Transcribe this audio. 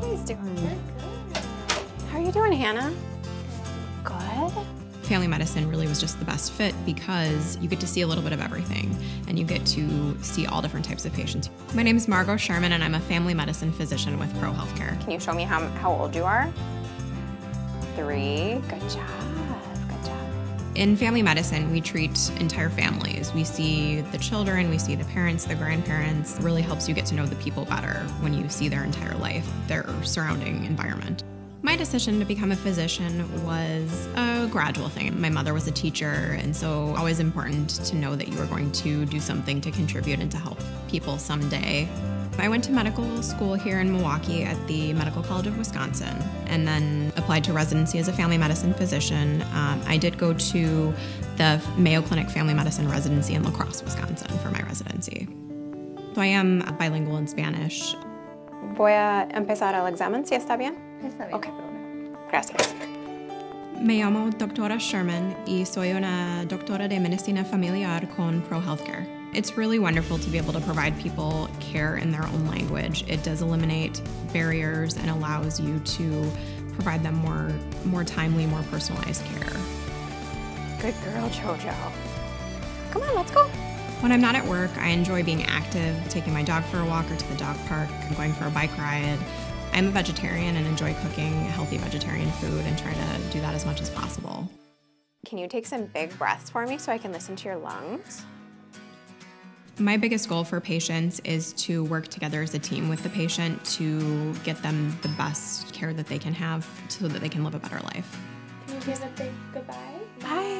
doing? How are you doing, Hannah? Good. Family medicine really was just the best fit because you get to see a little bit of everything and you get to see all different types of patients. My name is Margo Sherman and I'm a family medicine physician with ProHealth Care. Can you show me how, how old you are? Three. Good job. In family medicine, we treat entire families. We see the children, we see the parents, the grandparents. It really helps you get to know the people better when you see their entire life, their surrounding environment. My decision to become a physician was a gradual thing. My mother was a teacher, and so always important to know that you are going to do something to contribute and to help people someday. I went to medical school here in Milwaukee at the Medical College of Wisconsin and then applied to residency as a family medicine physician. Um, I did go to the Mayo Clinic Family Medicine residency in La Crosse, Wisconsin for my residency. So I am bilingual in Spanish. Voy a empezar el examen, si está bien. Está bien. Ok. Gracias. Me llamo doctora Sherman y soy una doctora de medicina familiar con ProHealth Care. It's really wonderful to be able to provide people care in their own language. It does eliminate barriers and allows you to provide them more more timely, more personalized care. Good girl, Jojo. Come on, let's go. When I'm not at work, I enjoy being active, taking my dog for a walk or to the dog park, going for a bike ride. I'm a vegetarian and enjoy cooking healthy vegetarian food and try to do that as much as possible. Can you take some big breaths for me so I can listen to your lungs? My biggest goal for patients is to work together as a team with the patient to get them the best care that they can have so that they can live a better life. Can you give a big goodbye?